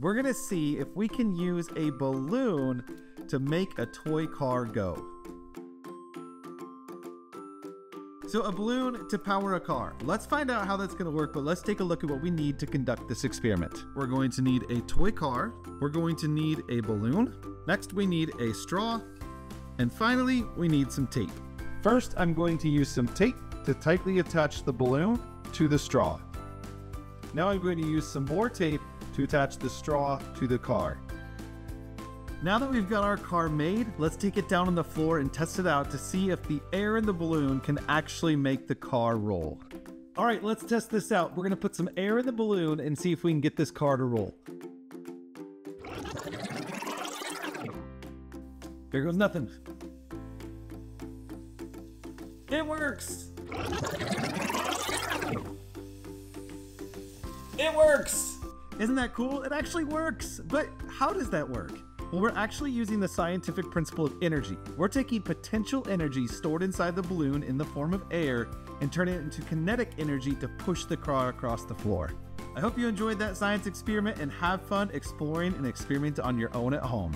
We're gonna see if we can use a balloon to make a toy car go. So a balloon to power a car. Let's find out how that's gonna work, but let's take a look at what we need to conduct this experiment. We're going to need a toy car. We're going to need a balloon. Next, we need a straw. And finally, we need some tape. First, I'm going to use some tape to tightly attach the balloon to the straw. Now I'm going to use some more tape to attach the straw to the car. Now that we've got our car made, let's take it down on the floor and test it out to see if the air in the balloon can actually make the car roll. All right, let's test this out. We're gonna put some air in the balloon and see if we can get this car to roll. There goes nothing. It works! It works! Isn't that cool? It actually works! But how does that work? Well, we're actually using the scientific principle of energy. We're taking potential energy stored inside the balloon in the form of air and turning it into kinetic energy to push the car across the floor. I hope you enjoyed that science experiment and have fun exploring and experimenting on your own at home.